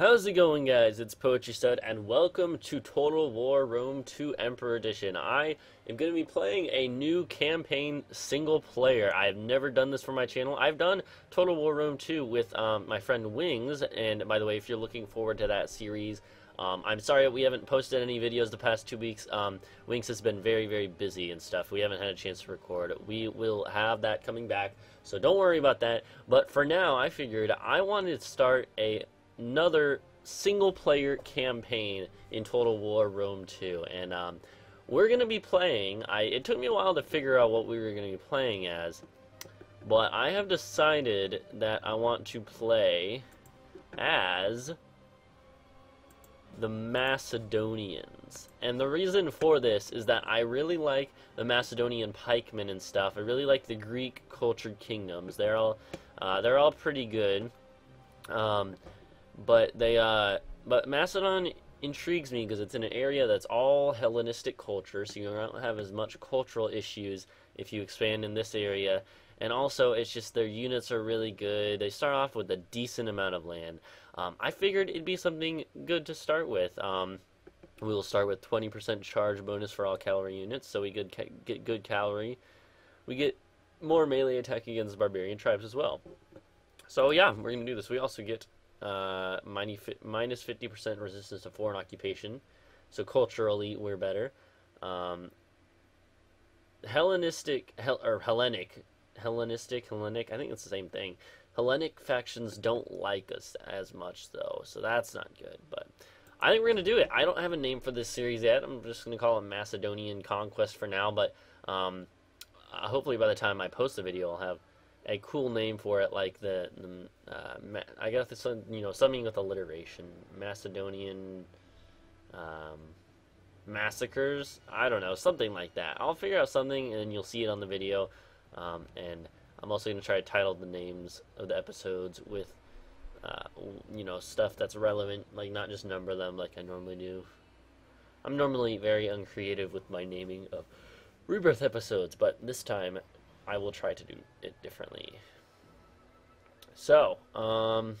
How's it going, guys? It's Poetry Stud, and welcome to Total War Rome 2 Emperor Edition. I am going to be playing a new campaign single player. I've never done this for my channel. I've done Total War Rome 2 with um, my friend Wings, and by the way, if you're looking forward to that series, um, I'm sorry we haven't posted any videos the past two weeks. Um, Wings has been very, very busy and stuff. We haven't had a chance to record. We will have that coming back, so don't worry about that. But for now, I figured I wanted to start a another single player campaign in Total War Rome 2. And um, we're going to be playing. I It took me a while to figure out what we were going to be playing as. But I have decided that I want to play as the Macedonians. And the reason for this is that I really like the Macedonian pikemen and stuff. I really like the Greek cultured kingdoms. They're all uh, they're all pretty good. Um, but they uh, but Macedon intrigues me because it's in an area that's all Hellenistic culture, so you don't have as much cultural issues if you expand in this area. And also, it's just their units are really good. They start off with a decent amount of land. Um, I figured it'd be something good to start with. Um, we will start with 20% charge bonus for all cavalry units, so we get, get good cavalry. We get more melee attack against barbarian tribes as well. So yeah, we're going to do this. We also get uh, minus 50% resistance to foreign occupation. So culturally, we're better. Um, Hellenistic, Hel or Hellenic, Hellenistic, Hellenic, I think it's the same thing. Hellenic factions don't like us as much, though, so that's not good. But I think we're going to do it. I don't have a name for this series yet. I'm just going to call it Macedonian Conquest for now, but um, uh, hopefully by the time I post the video, I'll have a cool name for it, like the, the uh, I got this, you know, something with alliteration, Macedonian um, massacres. I don't know, something like that. I'll figure out something, and you'll see it on the video. Um, and I'm also going to try to title the names of the episodes with, uh, you know, stuff that's relevant, like not just number them like I normally do. I'm normally very uncreative with my naming of rebirth episodes, but this time I will try to do it differently. So, um,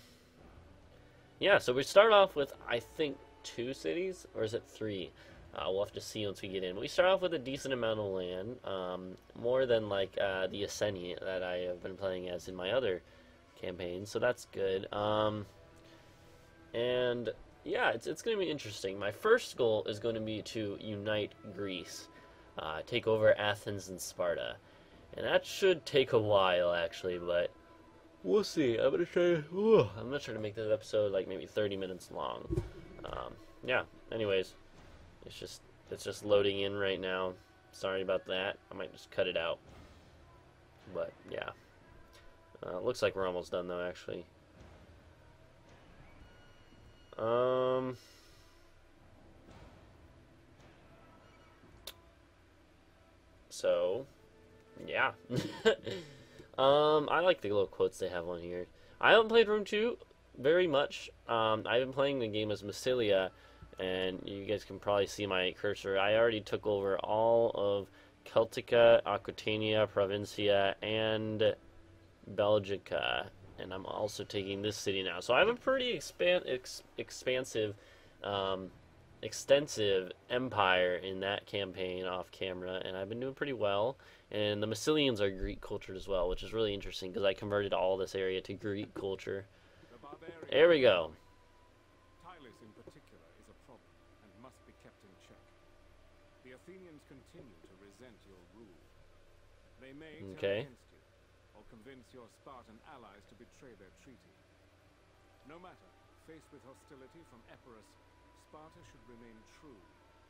yeah, so we start off with, I think, two cities, or is it three? Uh, we'll have to see once we get in. But we start off with a decent amount of land, um, more than like uh, the Iceni that I have been playing as in my other campaigns, so that's good. Um, and yeah, it's, it's going to be interesting. My first goal is going to be to unite Greece, uh, take over Athens and Sparta. And that should take a while, actually, but we'll see. I'm gonna try. I'm gonna try to make this episode like maybe 30 minutes long. Um, yeah. Anyways, it's just it's just loading in right now. Sorry about that. I might just cut it out. But yeah, uh, looks like we're almost done though. Actually. Um. So, yeah. um, I like the little quotes they have on here. I haven't played Rome 2 very much. Um, I've been playing the game as Massilia, and you guys can probably see my cursor. I already took over all of Celtica, Aquitania, Provincia, and Belgica, and I'm also taking this city now. So I have a pretty expan ex expansive um, extensive empire in that campaign off camera, and I've been doing pretty well. And the Massilians are Greek cultured as well, which is really interesting because I converted all this area to Greek culture. There we go. Tylis in particular is a problem and must be kept in check. The Athenians continue to resent your rule. They may okay. turn against you or convince your Spartan allies to betray their treaty. No matter, faced with hostility from Epirus Sparta should remain true,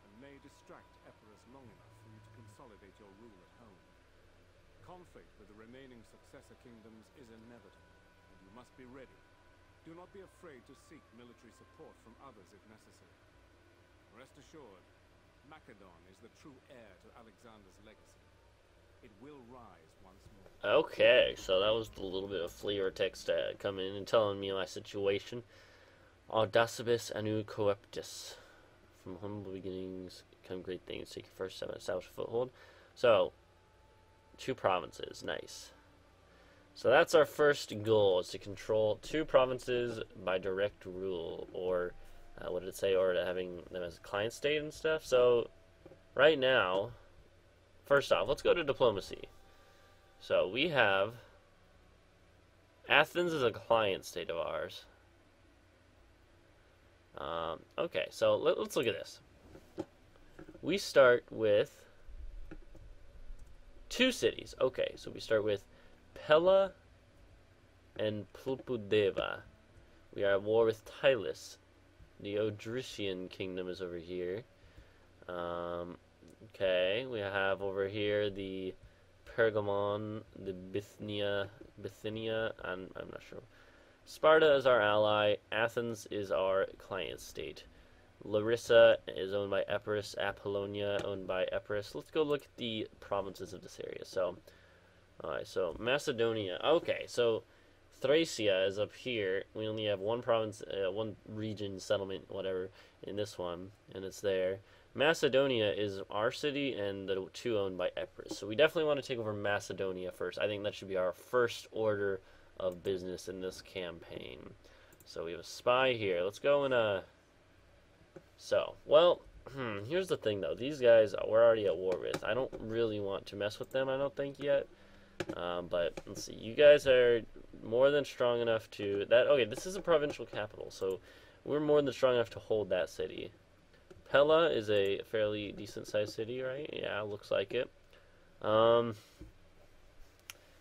and may distract Epirus long enough for you to consolidate your rule at home. Conflict with the remaining successor kingdoms is inevitable, and you must be ready. Do not be afraid to seek military support from others if necessary. Rest assured, Macedon is the true heir to Alexander's legacy. It will rise once more. Okay, so that was a little bit of flavor text uh, coming in and telling me my situation. Audacibus annue coeptis. From humble beginnings come great things. Take your first step and establish a foothold. So, two provinces. Nice. So that's our first goal: is to control two provinces by direct rule, or uh, what did it say, or having them as a client state and stuff. So right now, first off, let's go to diplomacy. So we have Athens is a client state of ours. Um, okay, so let, us look at this. We start with two cities. Okay, so we start with Pella and Pulpudeva. We are at war with Tylis. The Odrysian kingdom is over here. Um, okay, we have over here the Pergamon, the Bithynia, Bithynia, and I'm not sure. Sparta is our ally. Athens is our client state. Larissa is owned by Epirus. Apollonia owned by Epirus. Let's go look at the provinces of this area. So, alright, so Macedonia. Okay, so Thracia is up here. We only have one province, uh, one region, settlement, whatever, in this one, and it's there. Macedonia is our city and the two owned by Epirus. So we definitely want to take over Macedonia first. I think that should be our first order of business in this campaign. So we have a spy here. Let's go and uh so, well, hmm, here's the thing though. These guys we're already at war with. I don't really want to mess with them, I don't think yet. Um, but let's see. You guys are more than strong enough to that okay, this is a provincial capital. So we're more than strong enough to hold that city. Pella is a fairly decent sized city, right? Yeah, looks like it. Um,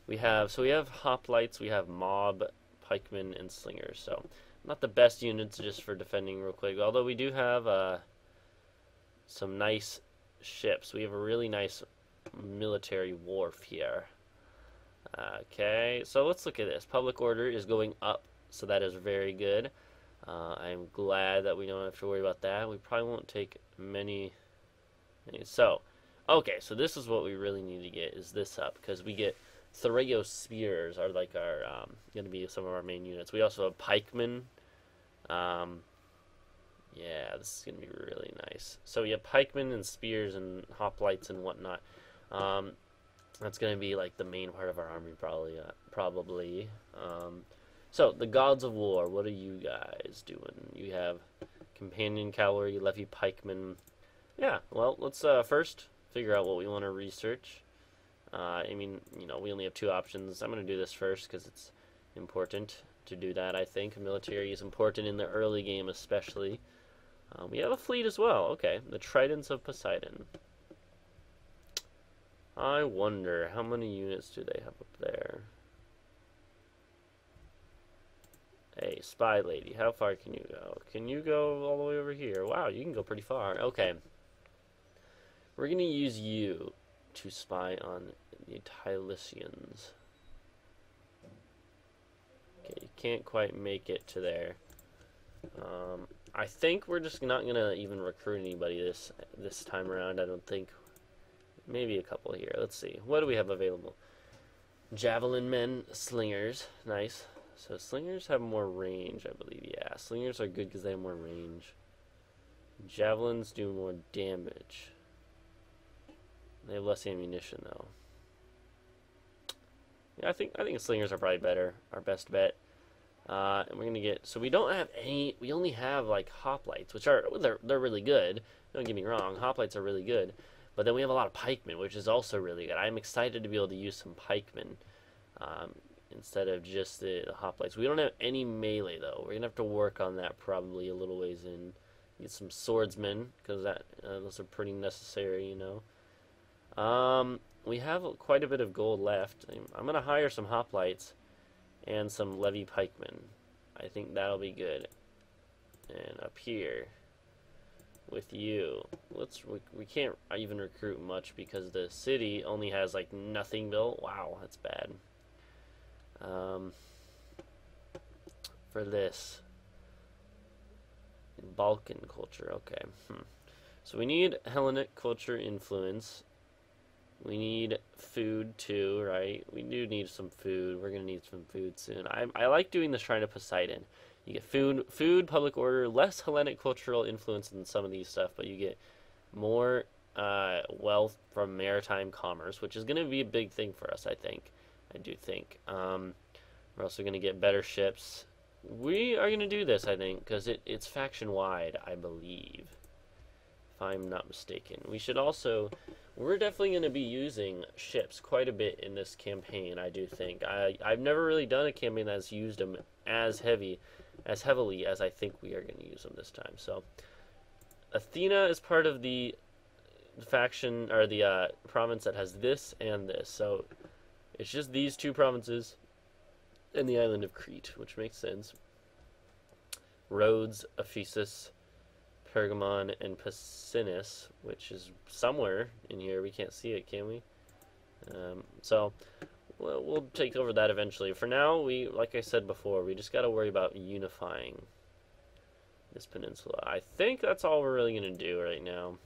we have so we have hoplites, we have mob, pikemen, and slingers. So not the best units just for defending real quick. Although we do have uh, some nice ships. We have a really nice military wharf here. Okay, so let's look at this. Public order is going up, so that is very good. Uh, I'm glad that we don't have to worry about that. We probably won't take many. So, okay, so this is what we really need to get is this up because we get Thureos spears are like our um, going to be some of our main units. We also have pikemen. Um, yeah, this is going to be really nice. So we have pikemen and spears and hoplites and whatnot. Um, that's going to be like the main part of our army, probably. Uh, probably. Um, so, the gods of war, what are you guys doing? You have companion cavalry, levy pikemen. Yeah, well, let's uh, first figure out what we want to research. Uh, I mean, you know, we only have two options. I'm going to do this first because it's important to do that, I think. Military is important in the early game, especially. Uh, we have a fleet as well. Okay, the Tridents of Poseidon. I wonder, how many units do they have up there? Hey, spy lady, how far can you go? Can you go all the way over here? Wow, you can go pretty far. Okay. We're going to use you to spy on the Tylicians. Okay, you can't quite make it to there. Um, I think we're just not to even recruit anybody this this time around. I don't think. Maybe a couple here. Let's see. What do we have available? Javelin men, slingers. Nice. So slingers have more range, I believe. Yeah, slingers are good because they have more range. Javelins do more damage. They have less ammunition though. Yeah, I think I think slingers are probably better. Our best bet. Uh, and we're gonna get so we don't have any. We only have like hoplites, which are they're they're really good. Don't get me wrong, hoplites are really good. But then we have a lot of pikemen, which is also really good. I'm excited to be able to use some pikemen. Um, instead of just the, the hoplites. We don't have any melee though. We're gonna have to work on that probably a little ways in. Get some swordsmen because that uh, those are pretty necessary, you know. Um, we have quite a bit of gold left. I'm gonna hire some hoplites and some levy pikemen. I think that'll be good. And up here with you, let's we, we can't even recruit much because the city only has like nothing built. Wow, that's bad um, for this. Balkan culture, okay. Hmm. So we need Hellenic culture influence. We need food too, right? We do need some food. We're gonna need some food soon. I I like doing the Shrine of Poseidon. You get food, food, public order, less Hellenic cultural influence than some of these stuff, but you get more uh, wealth from maritime commerce, which is going to be a big thing for us, I think. I do think. Um, we're also going to get better ships. We are going to do this, I think, because it, it's faction-wide, I believe. If I'm not mistaken. We should also... We're definitely going to be using ships quite a bit in this campaign, I do think. I, I've never really done a campaign that's used them as heavy, as heavily as I think we are going to use them this time. So, Athena is part of the faction, or the uh, province that has this and this. So, it's just these two provinces and the island of Crete, which makes sense. Rhodes, Ephesus, Pergamon, and Pessinus, which is somewhere in here. We can't see it, can we? Um, so, we'll, we'll take over that eventually. For now, we, like I said before, we just got to worry about unifying this peninsula. I think that's all we're really going to do right now.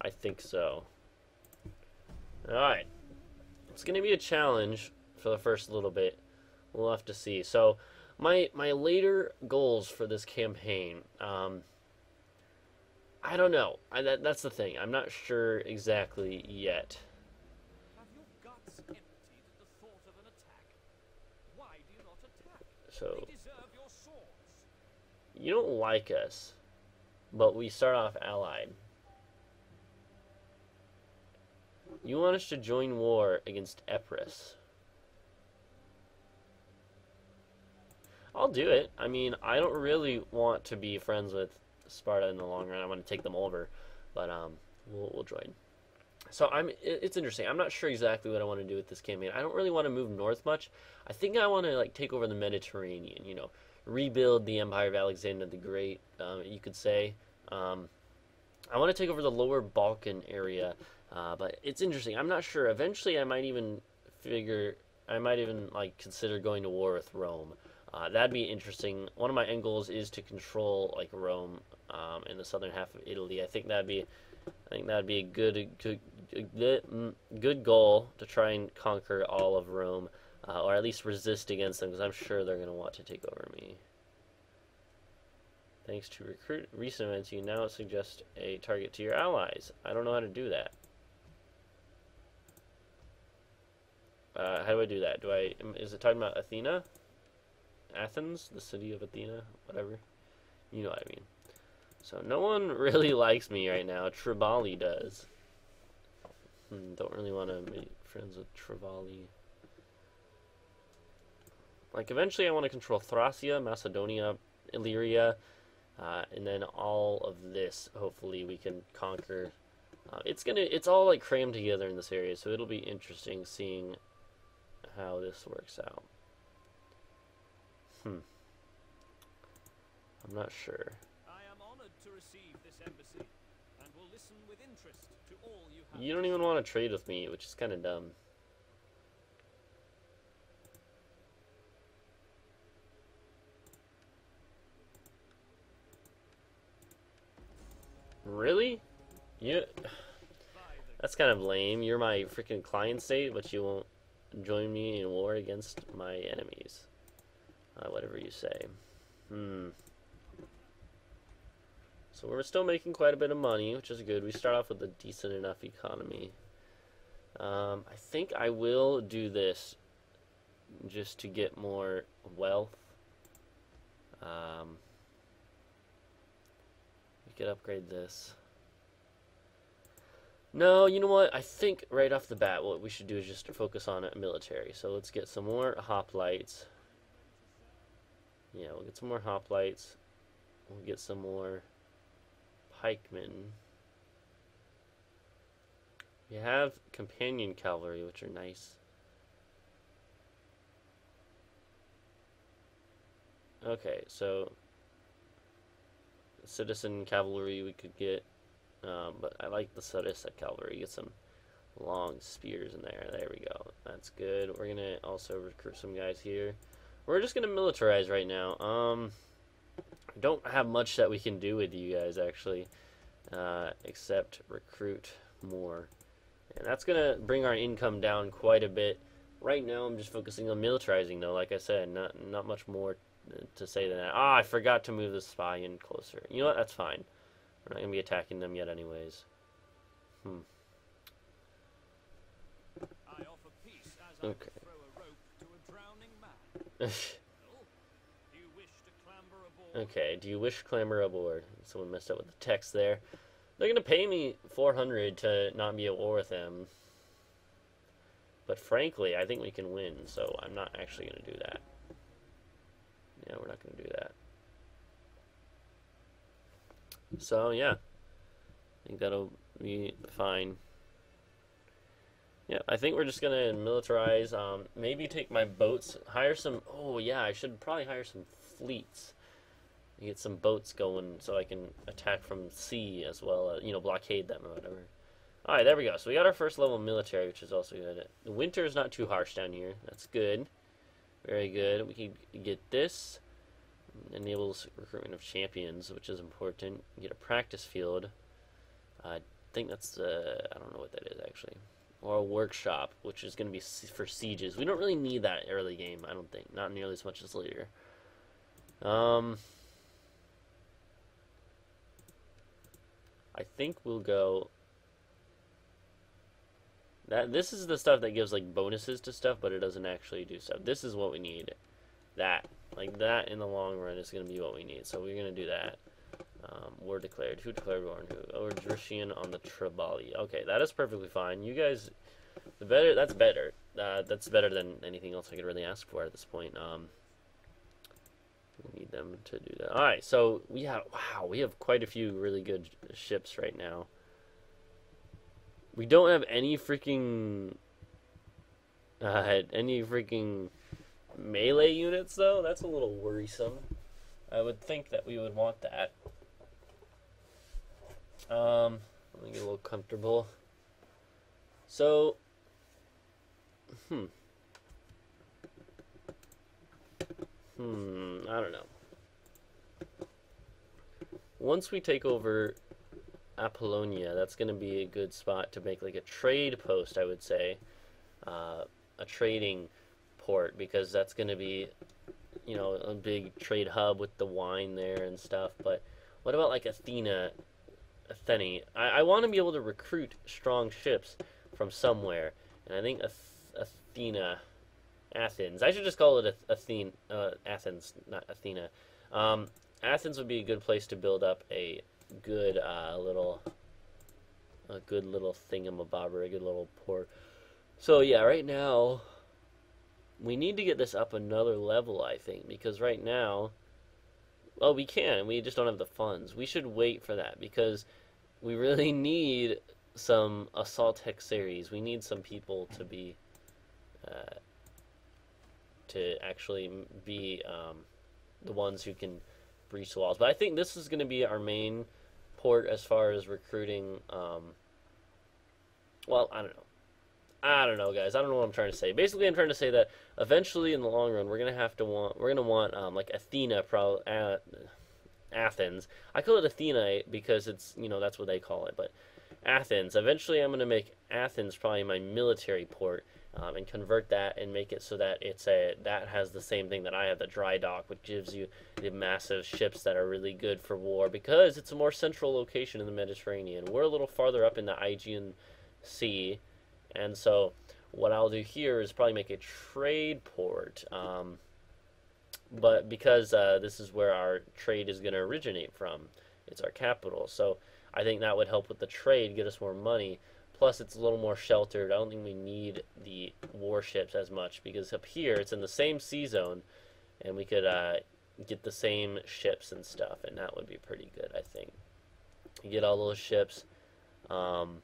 I think so. Alright. It's going to be a challenge for the first little bit. We'll have to see. So, my my later goals for this campaign, um, I don't know. I, that, that's the thing. I'm not sure exactly yet. Have your guts emptied at the thought of an attack? Why do you not attack? So, They deserve your swords. you don't like us, but we start off allied. You want us to join war against Epirus. I'll do it. I mean, I don't really want to be friends with Sparta in the long run. I want to take them over, but um, we'll, we'll join. So I'm. It's interesting. I'm not sure exactly what I want to do with this campaign. I don't really want to move north much. I think I want to like take over the Mediterranean. You know, rebuild the Empire of Alexander the Great. Um, you could say. Um, I want to take over the lower Balkan area, uh, but it's interesting. I'm not sure. Eventually, I might even figure. I might even like consider going to war with Rome. Uh, that'd be interesting. One of my end goals is to control like Rome um, in the southern half of Italy. I think that'd be, I think that'd be a good, good, good, mm, good goal to try and conquer all of Rome, uh, or at least resist against them, because I'm sure they're gonna want to take over me. Thanks to recruit recent events, you now suggest a target to your allies. I don't know how to do that. Uh, how do I do that? Do I is it talking about Athena? Athens, the city of Athena, whatever. You know what I mean. So no one really likes me right now. Tribali does. Hmm, don't really want to make friends with Tribali. Like eventually, I want to control Thracia, Macedonia, Illyria, uh, and then all of this. Hopefully, we can conquer. Uh, it's gonna. It's all like crammed together in this area, so it'll be interesting seeing how this works out. Hmm. I'm not sure. I am honored to receive this embassy and will listen with interest to all you have. You don't even want to trade with me, which is kind of dumb. Really? You That's kind of lame. You're my freaking client state, but you won't join me in war against my enemies. Uh, whatever you say. Hmm. So we're still making quite a bit of money, which is good. We start off with a decent enough economy. Um, I think I will do this just to get more wealth. Um, we could upgrade this. No, you know what? I think right off the bat, what we should do is just focus on military. So let's get some more hoplites. Yeah, we'll get some more hoplites. We'll get some more pikemen. We have companion cavalry, which are nice. Okay, so citizen cavalry we could get. Um, but I like the Sarissa cavalry. Get some long spears in there. There we go. That's good. We're gonna also recruit some guys here. We're just gonna militarize right now. Um, I don't have much that we can do with you guys actually, uh, except recruit more, and that's gonna bring our income down quite a bit. Right now, I'm just focusing on militarizing though. Like I said, not not much more to say than that. Ah, I forgot to move the spy in closer. You know what? That's fine. We're not gonna be attacking them yet, anyways. Hmm. Okay. throw a rope to a drowning man. Well, do you wish to clamber aboard? okay, do you wish clamber aboard? Someone messed up with the text there. They're gonna pay me 400 to not be at war with them. But frankly, I think we can win, so I'm not actually gonna do that. Yeah, we're not gonna do that. So yeah, I think that'll be fine. Yeah, I think we're just gonna militarize. Um, maybe take my boats, hire some. Oh yeah, I should probably hire some fleets. Get some boats going so I can attack from sea as well. Uh, you know, blockade them or whatever. All right, there we go. So we got our first level military, which is also good. The winter is not too harsh down here. That's good. Very good. We can get this. Enables recruitment of champions, which is important. Get a practice field. I think that's uh, I don't know what that is actually. Or a workshop, which is going to be for sieges. We don't really need that early game. I don't think. Not nearly as much as later. Um. I think we'll go. That this is the stuff that gives like bonuses to stuff, but it doesn't actually do stuff. This is what we need. That like that in the long run is going to be what we need. So we're going to do that. Um, war declared. Who declared war on who? Oh, Drushian on the Tribali. Okay, that is perfectly fine. You guys, the better. That's better. Uh, that's better than anything else I could really ask for at this point. Um, we need them to do that. All right, so we have wow, we have quite a few really good ships right now. We don't have any freaking uh, any freaking melee units though. That's a little worrisome. I would think that we would want that. Um, let me get a little comfortable. So, hmm. Hmm, I don't know. Once we take over Apollonia, that's going to be a good spot to make like a trade post, I would say. Uh, a trading port, because that's going to be, you know, a big trade hub with the wine there and stuff. But what about like Athena? Athene? I, I want to be able to recruit strong ships from somewhere. And I think Ath- Athena. Athens. I should just call it Ath- Athene, uh, Athens, not Athena. Um, Athens would be a good place to build up a good uh, little, a good little thingamabobber, a good little port. So yeah, right now, we need to get this up another level. I think because right now, well, we can. We just don't have the funds. We should wait for that because we really need some assault tech series. We need some people to be. Uh, to actually be um, the ones who can breach the walls. But I think this is going to be our main port as far as recruiting. Um, well, I don't know. I don't know, guys. I don't know what I'm trying to say. Basically, I'm trying to say that eventually, in the long run, we're gonna have to want. We're gonna want um, like Athena, probably uh, Athens. I call it Athena because it's you know that's what they call it. But Athens. Eventually, I'm gonna make Athens probably my military port, um, and convert that and make it so that it's a that has the same thing that I have the dry dock, which gives you the massive ships that are really good for war because it's a more central location in the Mediterranean. We're a little farther up in the Aegean Sea, and so what I'll do here is probably make a trade port. Um, but because uh, this is where our trade is going to originate from, it's our capital. So I think that would help with the trade, get us more money. Plus, it's a little more sheltered. I don't think we need the warships as much because up here it's in the same sea zone, and we could uh, get the same ships and stuff, and that would be pretty good. I think. You get all those ships um,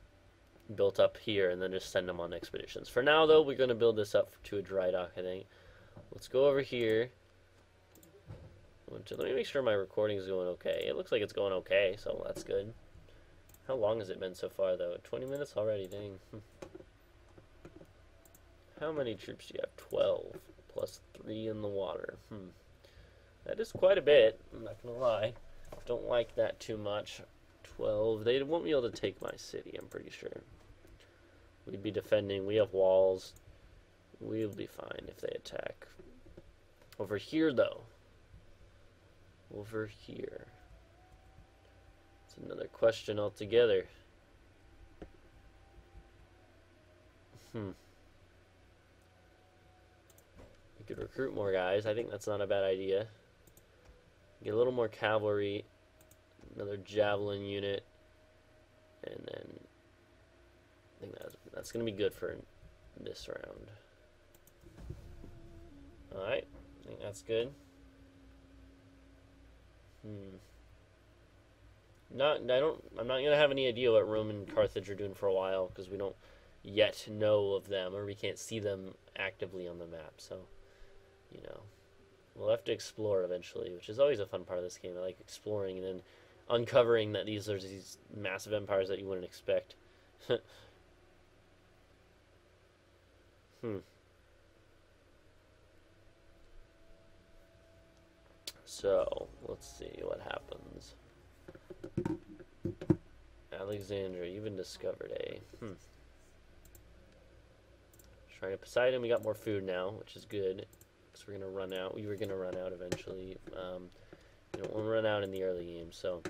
built up here, and then just send them on expeditions. For now, though, we're going to build this up to a dry dock. I think. Let's go over here. Let me make sure my recording is going okay. It looks like it's going okay, so that's good. How long has it been so far, though? 20 minutes already, dang. How many troops do you have? 12, plus 3 in the water. Hmm. That is quite a bit, I'm not gonna lie. Don't like that too much. 12. They won't be able to take my city, I'm pretty sure. We'd be defending. We have walls. We'll be fine if they attack. Over here, though. Over here. It's another question altogether. Hmm. We could recruit more guys. I think that's not a bad idea. Get a little more cavalry, another javelin unit, and then I think that's that's gonna be good for this round. All right, I think that's good. Hmm. Not, I don't. I'm not gonna have any idea what Rome and Carthage are doing for a while because we don't yet know of them, or we can't see them actively on the map. So, you know, we'll have to explore eventually, which is always a fun part of this game. I like exploring and then uncovering that these are these massive empires that you wouldn't expect. hmm. So, let's see what happens. Alexandria, you've been discovered, eh? Hmm. Shrine of Poseidon, we got more food now, which is good. Because we're going to run out. We were going to run out eventually. Um, you know, we'll run out in the early game, so...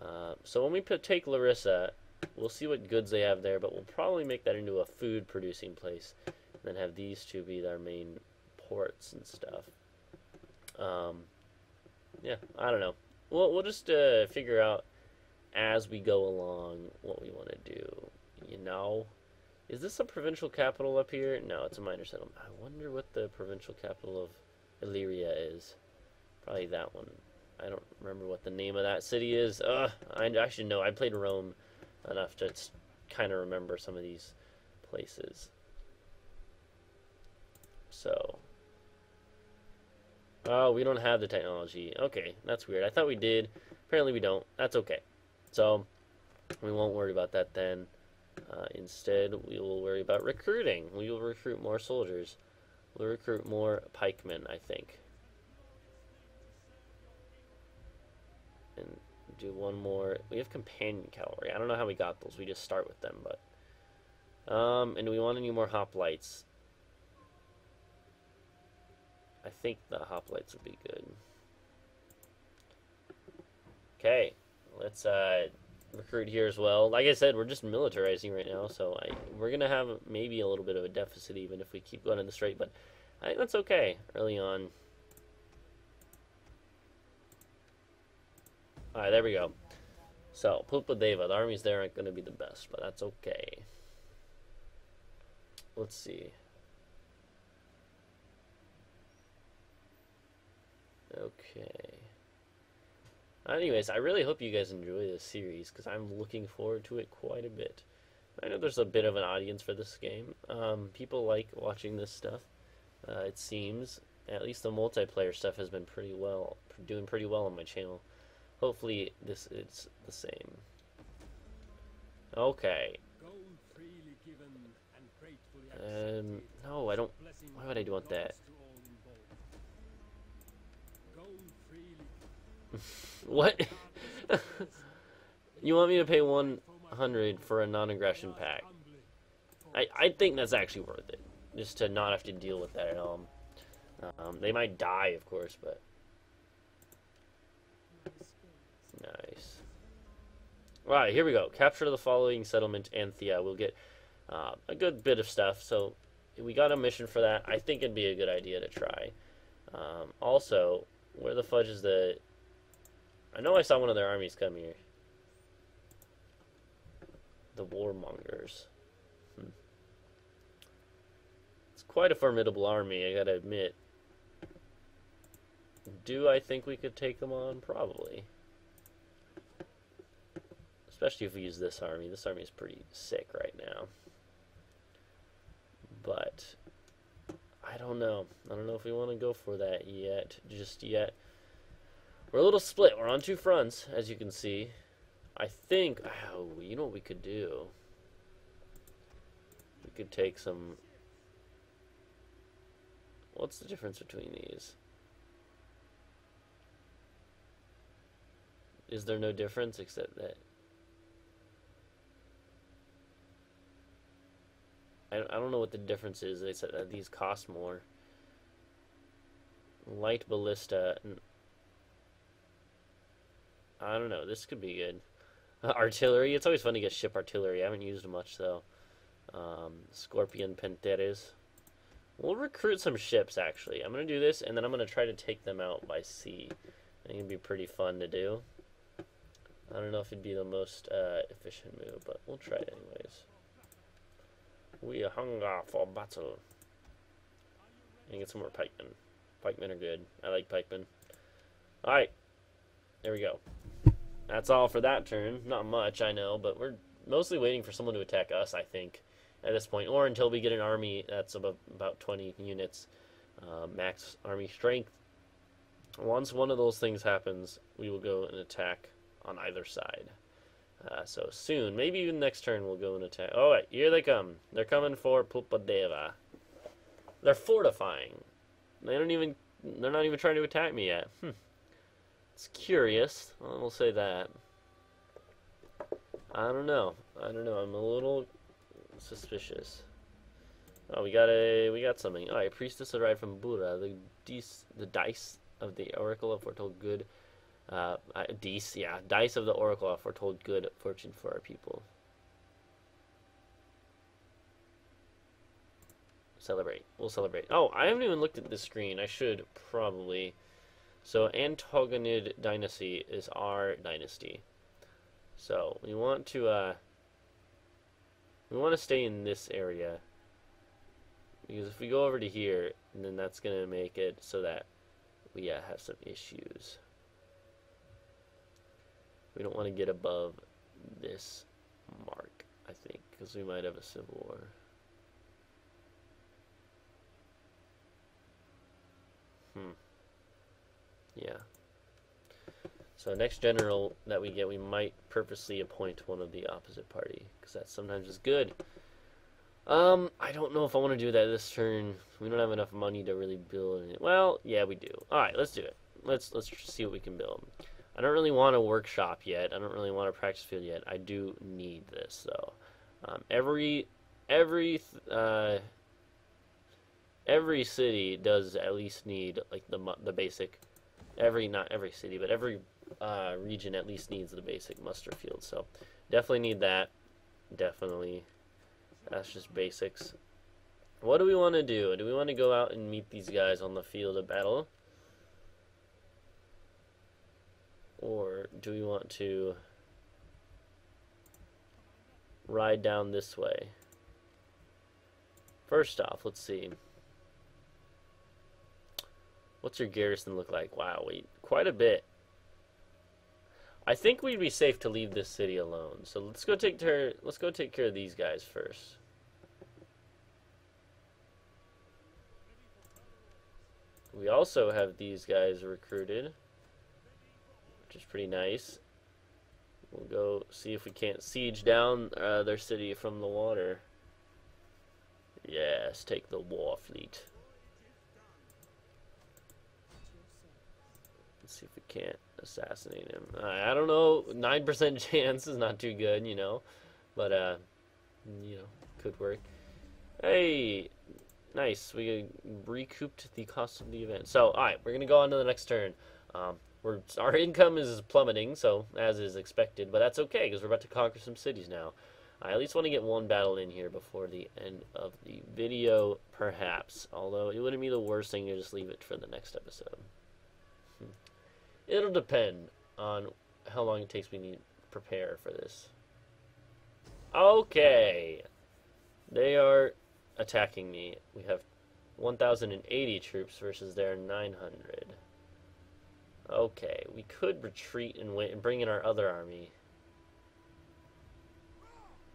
Uh, so when we take Larissa, we'll see what goods they have there, but we'll probably make that into a food-producing place. And then have these two be our main ports and stuff. Um, yeah, I don't know. We'll, we'll just uh, figure out as we go along what we want to do. You know? Is this a provincial capital up here? No, it's a minor settlement. I wonder what the provincial capital of Illyria is. Probably that one. I don't remember what the name of that city is. I, actually know. I played Rome enough to kind of remember some of these places. So. Oh, we don't have the technology. Okay, that's weird. I thought we did. Apparently we don't. That's okay. So, we won't worry about that then. Uh, instead, we will worry about recruiting. We will recruit more soldiers. We'll recruit more pikemen, I think. Do one more. We have companion cavalry. I don't know how we got those. We just start with them, but. Um, and do we want any more hoplites? I think the hoplites would be good. Okay, let's uh, recruit here as well. Like I said, we're just militarizing right now, so I, we're going to have maybe a little bit of a deficit even if we keep going in this rate, but I think that's okay early on. Alright, there we go. So, Pupadeva, the armies there aren't going to be the best, but that's okay. Let's see. Okay. Anyways, I really hope you guys enjoy this series because I'm looking forward to it quite a bit. I know there's a bit of an audience for this game. Um, people like watching this stuff. Uh, it seems at least the multiplayer stuff has been pretty well, doing pretty well on my channel. Hopefully, this is the same. Okay. Um, no, I don't. Why would I want that? what? you want me to pay 100 for a non-aggression pack? I, I think that's actually worth it. Just to not have to deal with that at all. Um, they might die, of course, but... Nice. Alright, here we go. Capture the following settlement, Anthea. We'll get uh, a good bit of stuff. So, we got a mission for that. I think it'd be a good idea to try. Um, also, where the fudge is the I know I saw one of their armies come here. The Warmongers. Hmm. It's quite a formidable army, I gotta admit. Do I think we could take them on? Probably. Especially if we use this army. This army is pretty sick right now. But, I don't know. I don't know if we want to go for that yet, just yet. We're a little split. We're on two fronts, as you can see. I think, oh, you know what we could do? We could take some... What's the difference between these? Is there no difference except that... I, I don't know what the difference is. They said that these cost more. Light ballista... I don't know. This could be good. Uh, artillery. It's always fun to get ship artillery. I haven't used much though. Um, Scorpion Panteres. We'll recruit some ships, actually. I'm going to do this, and then I'm going to try to take them out by sea. I think it'd be pretty fun to do. I don't know if it'd be the most uh, efficient move, but we'll try it anyways. We hunger for battle. And get some more pikemen. Pikemen are good. I like pikemen. Alright. There we go. That's all for that turn. Not much, I know, but we're mostly waiting for someone to attack us, I think, at this point. Or until we get an army that's about, about 20 units. Uh, max army strength. Once one of those things happens, we will go and attack on either side. Uh, so soon, maybe even next turn, we'll go and attack. Oh, here they come. They're coming for Pupadeva. They're fortifying. They don't even. They're not even trying to attack me yet. Hmm. It's curious. I will say that. I don't know. I don't know. I'm a little suspicious. Oh, we got a we got something. All right, priestess arrived from Bura. The dice, the dice of the oracle have foretold good. Uh, dice, yeah, dice of the oracle have foretold good fortune for our people. Celebrate. We'll celebrate. Oh, I haven't even looked at this screen. I should probably. So Antigonid dynasty is our dynasty. So we want to uh, we want to stay in this area because if we go over to here, then that's gonna make it so that we uh, have some issues. We don't want to get above this mark, I think, because we might have a civil war. Hmm. Yeah. So next general that we get, we might purposely appoint one of the opposite party, because that sometimes is good. Um, I don't know if I want to do that this turn. We don't have enough money to really build it. Well, yeah, we do. All right, let's do it. Let's let's see what we can build. I don't really want a workshop yet. I don't really want a practice field yet. I do need this though. Um, every every uh, every city does at least need like the the basic. Every not every city, but every uh, region at least needs the basic muster field. So definitely need that. Definitely that's just basics. What do we want to do? Do we want to go out and meet these guys on the field of battle? Or do we want to ride down this way? First off, let's see. What's your garrison look like? Wow, wait, quite a bit. I think we'd be safe to leave this city alone. So let's go take care. Let's go take care of these guys first. We also have these guys recruited, which is pretty nice. We'll go see if we can't siege down uh, their city from the water. Yes, take the war fleet. Let's see if we can't assassinate him. I don't know. Nine percent chance is not too good, you know, but uh, you know, could work. Hey, nice. We recouped the cost of the event. So, all right, we're gonna go on to the next turn. Um, we're our income is plummeting, so as is expected, but that's okay because we're about to conquer some cities now. I at least want to get one battle in here before the end of the video, perhaps. Although it wouldn't be the worst thing to just leave it for the next episode. Hmm. It'll depend on how long it takes me to prepare for this. Okay. They are attacking me. We have 1,080 troops versus their 900. Okay, we could retreat and wait and bring in our other army.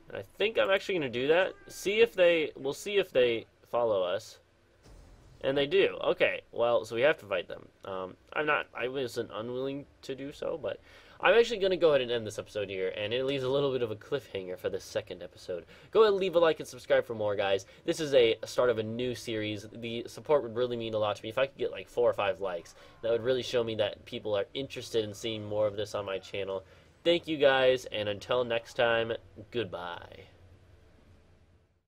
And I think I'm actually going to do that. See if they, we'll see if they follow us. And they do. Okay, well, so we have to fight them. Um, I'm not, I wasn't unwilling to do so, but I'm actually going to go ahead and end this episode here, and it leaves a little bit of a cliffhanger for the second episode. Go ahead leave a like and subscribe for more, guys. This is a start of a new series. The support would really mean a lot to me. If I could get like four or five likes, that would really show me that people are interested in seeing more of this on my channel. Thank you guys, and until next time, goodbye.